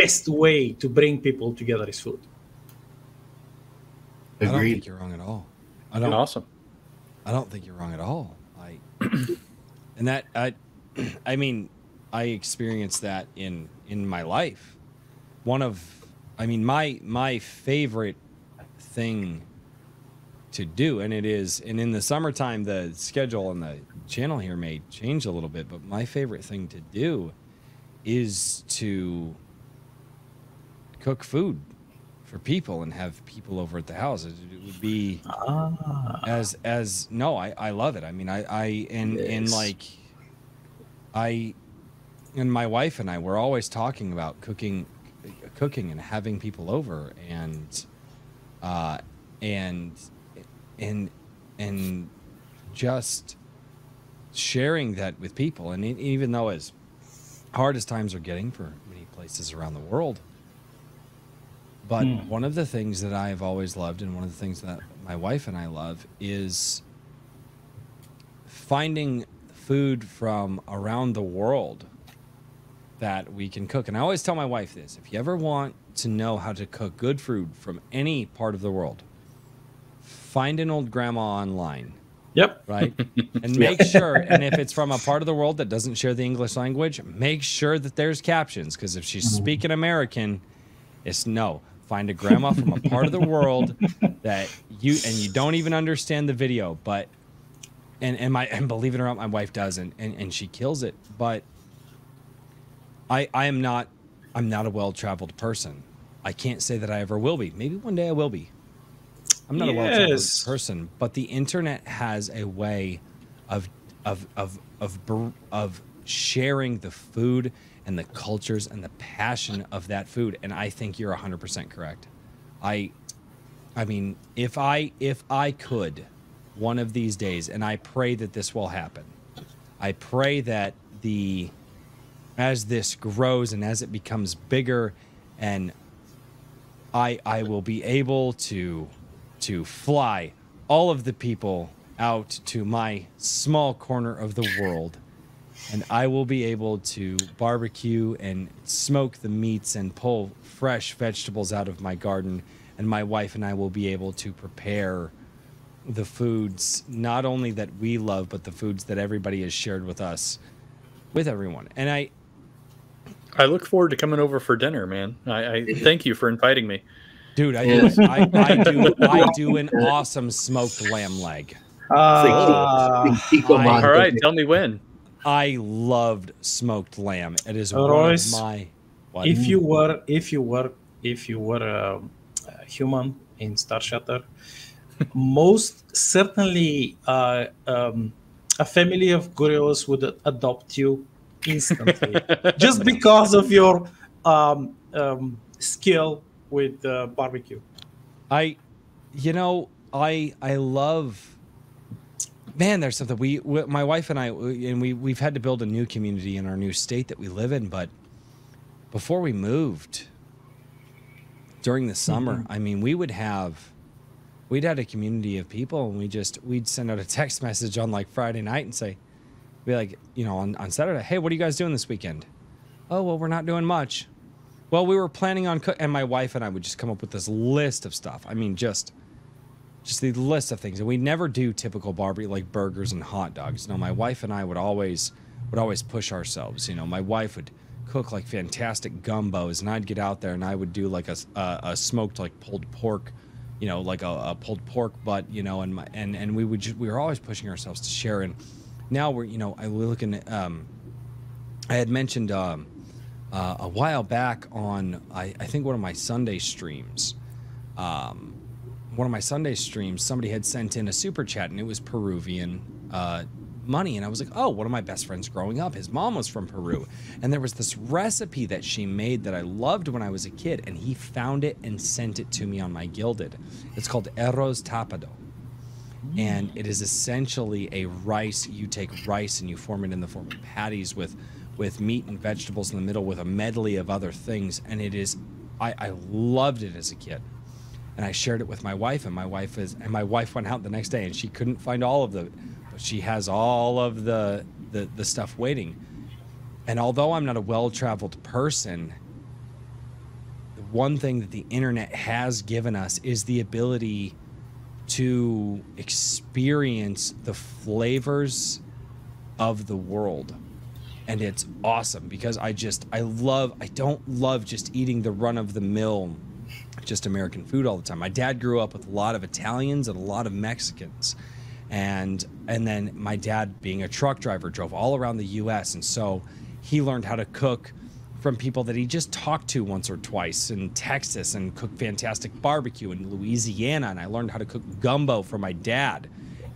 best way to bring people together is food. I don't think you're wrong at all. I don't. Awesome. I don't think you're wrong at all. I, and that I, I mean, I experienced that in in my life. One of, I mean, my my favorite thing to do, and it is, and in the summertime, the schedule on the channel here may change a little bit, but my favorite thing to do is to cook food for people and have people over at the house. It, it would be Ah. as as no, I I love it. I mean, I I and and Yes. like I and my wife and I were always talking about cooking cooking and having people over and uh and and and just sharing that with people and even though as hard as times are getting for many places around the world but Hmm. one of the things that I've always loved, and one of the things that my wife and I love, is finding food from around the world that we can cook. And I always tell my wife this if you ever want to know how to cook good food from any part of the world, find an old grandma online Yep. right? And make sure, and if it's from a part of the world that doesn't share the English language, make sure that there's captions. Because if she's speaking American, it's no. Find a grandma from a part of the world that you and you don't even understand the video, but and and my and believe it or not, my wife does, and and, and she kills it. But I I am not I'm not a well traveled person. I can't say that I ever will be. Maybe one day I will be. I'm not a well traveled person, but the internet has a way of of of of br- of sharing the food and the cultures and the passion of that food, and I think you're 100% correct. I I mean, if I if I could one of these days, and I pray that this will happen. I pray that the as this grows and as it becomes bigger and I I will be able to to fly all of the people out to my small corner of the world and I will be able to barbecue and smoke the meats and pull fresh vegetables out of my garden and my wife and I will be able to prepare the foods not only that we love but the foods that everybody has shared with us with everyone and I I look forward to coming over for dinner, man. I, I thank you for inviting me. Dude, I, Yes. do, I, I do I do an awesome smoked lamb leg. Ah. Chico I- All right, tell me when. I loved smoked lamb. It is Royce, one of my. What? if you were, if you were, if you were a, a human in Star Shattered, most certainly uh, um, a family of gorillas would adopt you instantly, just because of your um, um, skill with uh, barbecue. I, you know, I I love. Man, there's something we, we my wife and I and we we've had to build a new community in our new state that we live in, but before we moved during the summer, mm-hmm. I mean, we would have we'd had a community of people and we just we'd send out a text message on like Friday night and say be like, you know, on, on Saturday, hey, what are you guys doing this weekend? Oh, well, we're not doing much. Well, we were planning on cook, and my wife and I would just come up with this list of stuff. I mean, just, just the list of things, and we never do typical barbecue like burgers and hot dogs. No, my wife and I would always, would always push ourselves. You know, my wife would cook like fantastic gumbos, and I'd get out there and I would do like a, a, a smoked like pulled pork, you know, like a, a pulled pork butt, you know, and my, and and we would just, we were always pushing ourselves to share. And now we're, you know, I looking um, I had mentioned. Um, uh, a while back on I, I think one of my Sunday streams. Um, one of my Sunday streams, somebody had sent in a super chat and it was Peruvian uh, money. And I was like, oh, one of my best friends growing up, his mom was from Peru. And there was this recipe that she made that I loved when I was a kid. And he found it and sent it to me on my Guilded. It's called Arroz Tapado. And it is essentially a rice. You take rice and you form it in the form of patties with with meat and vegetables in the middle with a medley of other things. And it is, I, I loved it as a kid. And I shared it with my wife, and my wife is, and my wife went out the next day, and she couldn't find all of the, but she has all of the the, the stuff waiting. And although I'm not a well-traveled person, one thing that the internet has given us is the ability to experience the flavors of the world and it's awesome because i just i love i don't love just eating the run of the mill just american food all the time my dad grew up with a lot of italians and a lot of mexicans and and then my dad being a truck driver drove all around the us and so he learned how to cook from people that he just talked to once or twice in Texas and cooked fantastic barbecue in Louisiana and I learned how to cook gumbo from my dad.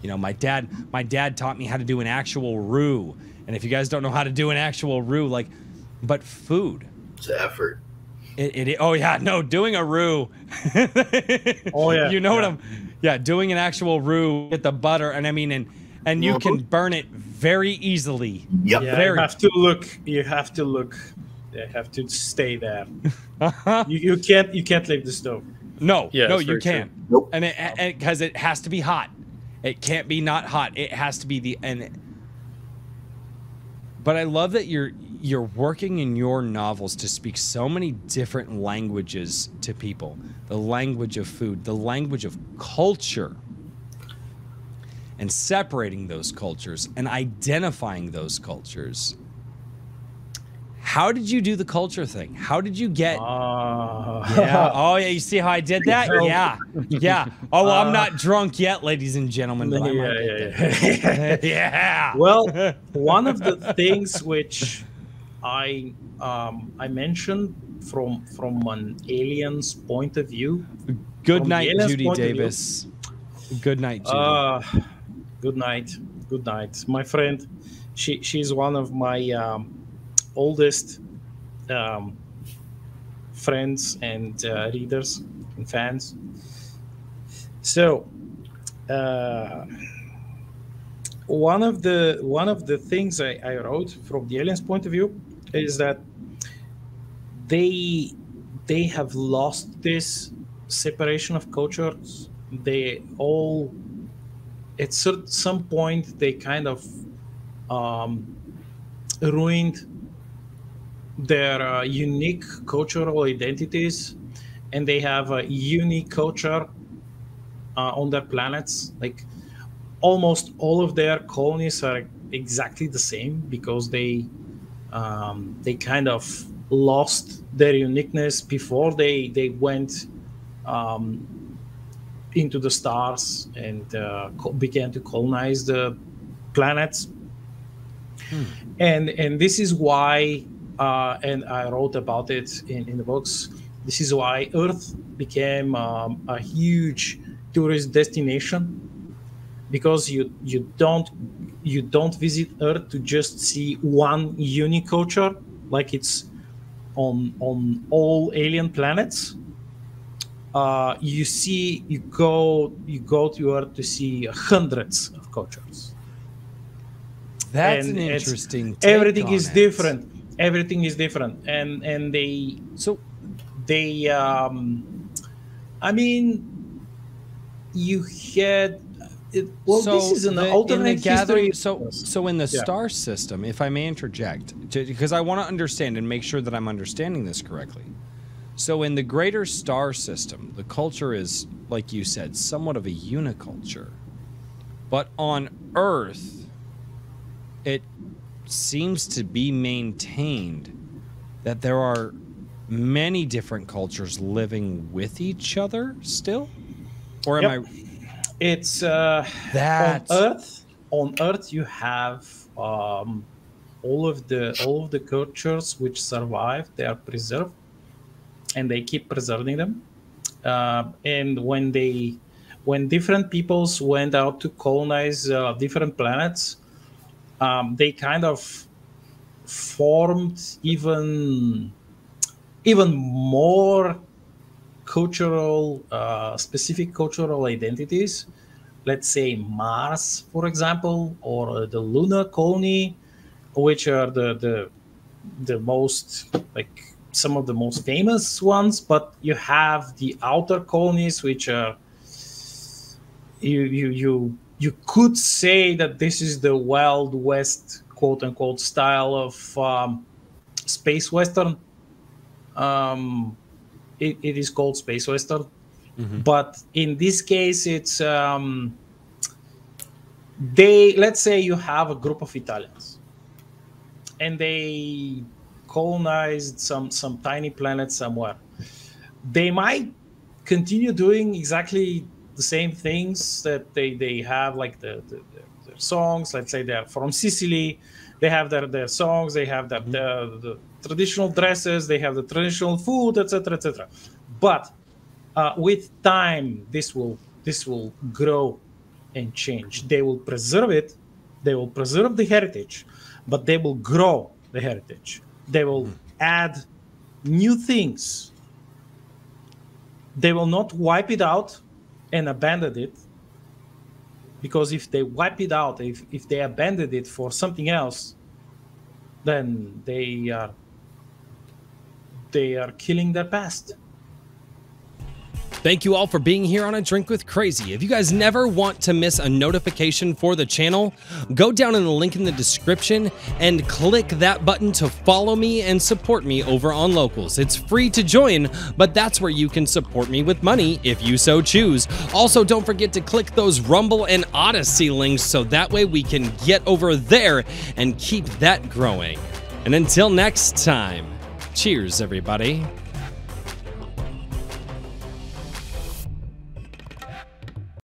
You know, my dad my dad taught me how to do an actual roux. And if you guys don't know how to do an actual roux like but food. It's effort. It, it, oh yeah, no, doing a roux. Oh, yeah, You know what. I'm Yeah, doing an actual roux with the butter and I mean and and you can burn it very easily. Yep. Yeah, Very- you have to look. You have to look. You have to stay there. you, you can't. You can't leave the stove. No, Yeah, no, you can't. Nope. And it because it, has to be hot. It can't be not hot. It has to be the and. But I love that you're you're working in your novels to speak so many different languages to people. The language of food, the language of culture. And separating those cultures and identifying those cultures. How did you do the culture thing? How did you get Ah. yeah. Oh, yeah. You see how I did that? Yeah. Yeah. Oh, well, I'm Uh, not drunk yet, ladies and gentlemen. Yeah, yeah, yeah. yeah. well, one of the things which I um, I mentioned from from an alien's point of view. Good from night, Judy view- Davis. Good night, Judy. Uh, good night, good night, my friend. She she's one of my um, oldest um, friends and uh, readers and fans. So, uh, one of the one of the things I, I wrote from the aliens' point of view is that they they have lost this separation of cultures. They all at some point they kind of um, ruined their uh, unique cultural identities and they have a unique culture uh, on their planets like almost all of their colonies are exactly the same because they um, they kind of lost their uniqueness before they they went um, into the stars and uh, began to colonize the planets and and this is why uh, and i wrote about it in, in the books this is why earth became um, a huge tourist destination. Because you you don't you don't visit earth to just see one unique culture like it's on on all alien planets uh, you see you go you go to earth to see hundreds of cultures That's and an interesting. everything is it. different everything is different and and they So, they um i mean you had it, well so this is an the- in alternate the gathering. history So, so in the Yeah. star system, if I may interject, because I want to understand and make sure that I'm understanding this correctly. So, in the greater star system, the culture is, like you said, somewhat of a uniculture. But on Earth, it seems to be maintained that there are many different cultures living with each other still? Or am Yep. I. it's uh That. on earth on earth you have um all of the all of the cultures which survive they are preserved and they keep preserving them uh, and when they when different peoples went out to colonize uh, different planets um, they kind of formed even even more cultural uh, specific cultural identities. Let's say mars for example or the lunar colony which are the the the most like some of the most famous ones but you have the outer colonies which are you you you you could say that this is the wild west quote unquote style of um, space western. Um, it, it is called space oyster. But in this case it's um, they let's say you have a group of italians and they colonized some some tiny planet somewhere. They might continue doing exactly the same things that they they have like the, the, the their songs. Let's say they're from sicily. They have their their songs. They have their, the, the traditional dresses they have the traditional food etc etc but uh, with time this will this will grow and change. They will preserve it they will preserve the heritage but they will grow the heritage. They will add new things. They will not wipe it out and abandon it because if they wipe it out if, if they abandon it for something else then they are they are killing their past Thank you all for being here on A Drink with Crazy. If you guys never want to miss a notification for the channel, go down in the link in the description and click that button to follow me and support me over on Locals. It's free to join, but that's where you can support me with money if you so choose. Also, don't forget to click those Rumble and Odysee links so that way we can get over there and keep that growing. And until next time, cheers, everybody.